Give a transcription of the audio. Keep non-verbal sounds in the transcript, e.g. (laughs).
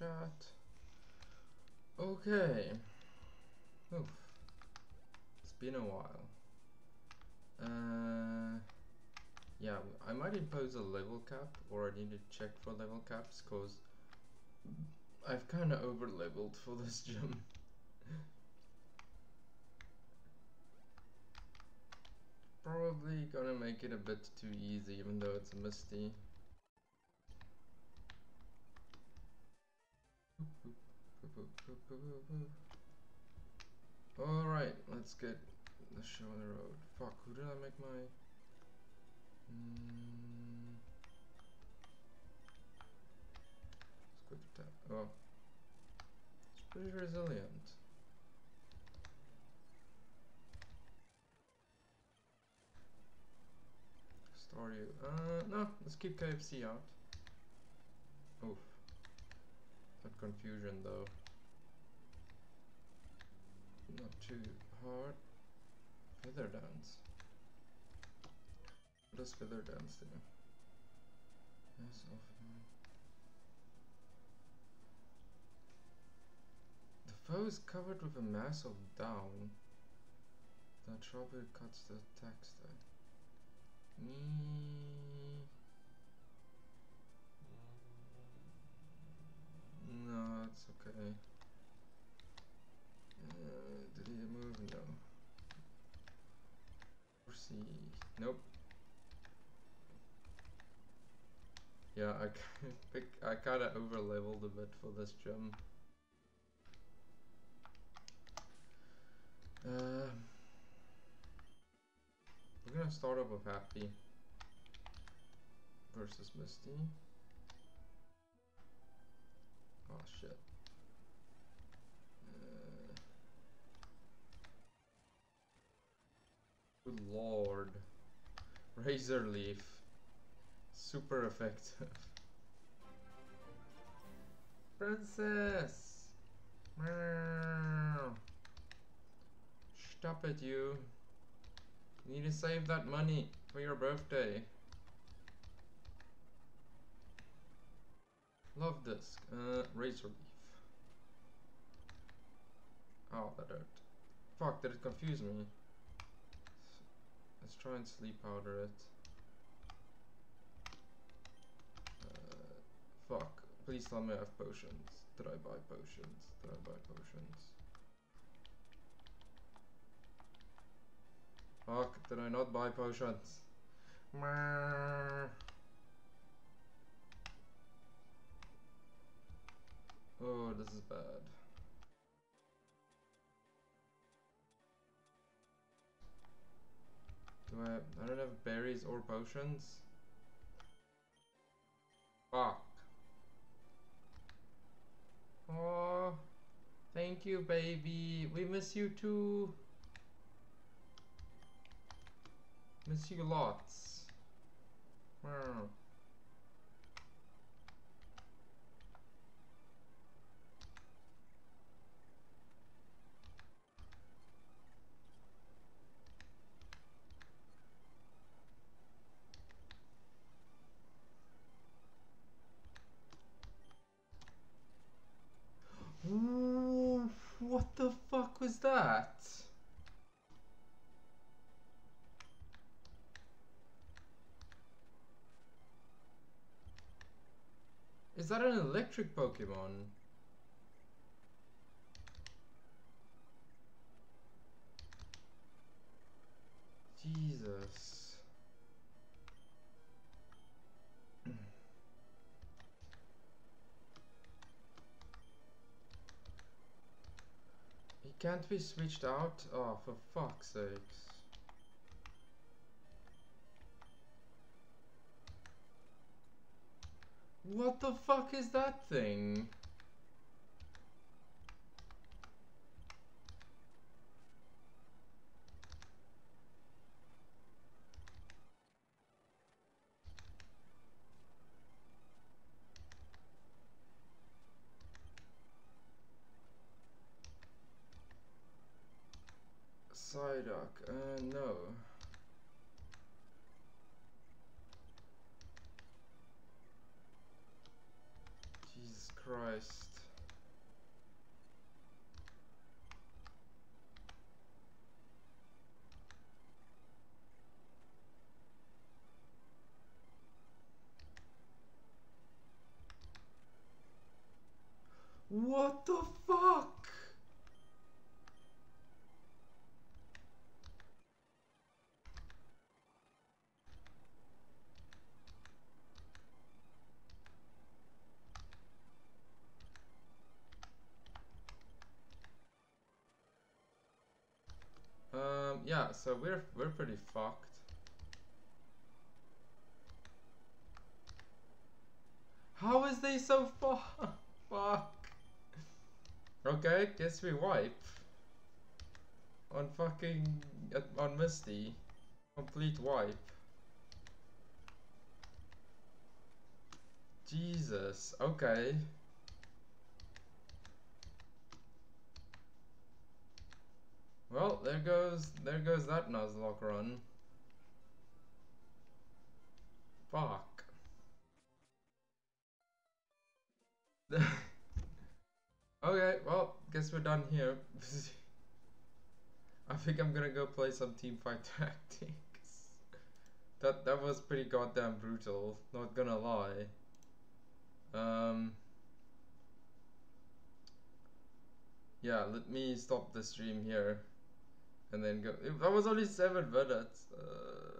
chat. Okay. Oof. It's been a while. Uh, yeah, I might impose a level cap, or I need to check for level caps, because I've kind of over leveled for this (laughs) gym. Probably gonna make it a bit too easy, even though it's misty. Alright, let's get the show on the road. Fuck, who did I make my... Mm. Let's go to. Oh. It's pretty resilient. Store you. Uh, no, let's keep KFC out. Oof. That confusion though. Not too hard. Feather dance. What does feather dance do? Yes, The foe is covered with a mass of down. That sharply cuts the text. Mm. No, it's okay. Uh, did he move? No. See. Nope. Yeah, I (laughs) pick. I kind of over leveled a bit for this gym. Uh, we're gonna start off with Happy versus Misty. Oh shit. Uh, good lord. Razor Leaf. Super effective. Princess! Stop it, you. You need to save that money for your birthday. Love disc. Uh, razor leaf. Oh, that hurt. Fuck, did it confuse me? Let's try and sleep powder it. Fuck. Please tell me I have potions. Did I buy potions? Did I buy potions? Fuck, did I not buy potions? Oh, this is bad. Do I, I don't have berries or potions? Fuck. Thank you, baby. We miss you too. Miss you lots. Wow. What the fuck was that? Is that an electric Pokemon? Can't be switched out? Oh, for fuck's sakes. What the fuck is that thing? Psyduck, uh, no. Jesus Christ. What the yeah, so we're we're pretty fucked. How is they so far? Fuck. Okay, guess we wipe. On fucking on Misty. Complete wipe. Jesus. Okay. Well, there goes there goes that Nuzlocke run. Fuck. (laughs) okay, well, guess we're done here. (laughs) I think I'm gonna go play some teamfight (laughs) tactics. that that was pretty goddamn brutal, not gonna lie. Um Yeah, let me stop the stream here and then go. If that was only seven minutes. Uh,